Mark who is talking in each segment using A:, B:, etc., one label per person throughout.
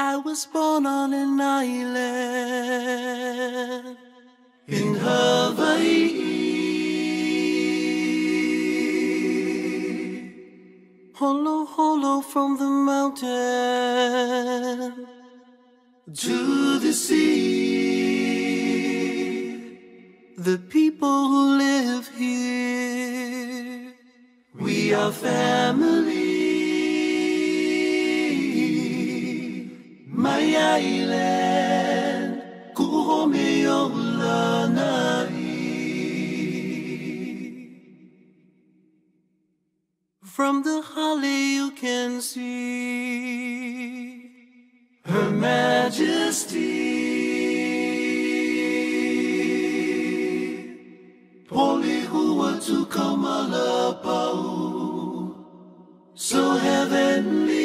A: I was born on an island in Hawaii. Hollow, hollow from the mountain to the sea. The people who live here, we are family. From the holly you can see Her Majesty. Polihua to Kaumalapau, so heavenly.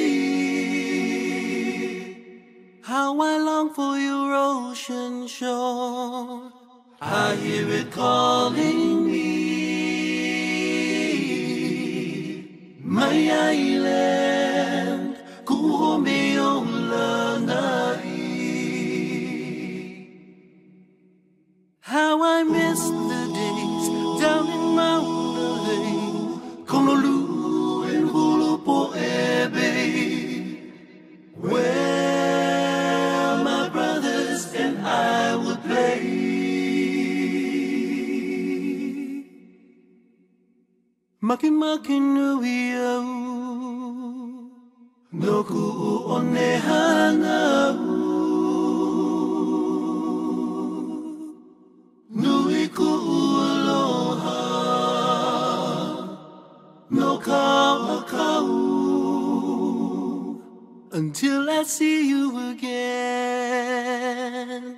A: How I long for your ocean shore. I hear it calling me. My island, aloha No kawa kau Until I see you again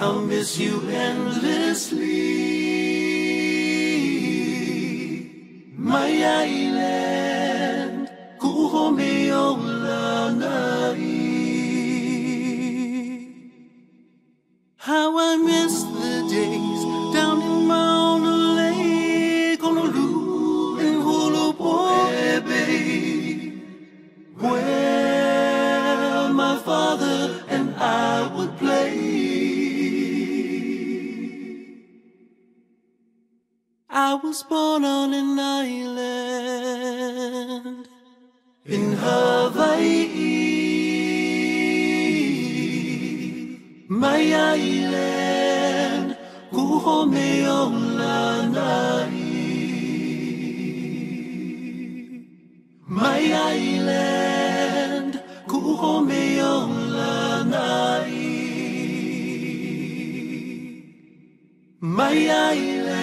A: I'll miss you endlessly How I miss the days down in Mauna Lake, where my father and I would play. I was born on an island in Hawaii. My island, Kuhomeolanai. My island, Kuhomeolanai. My island,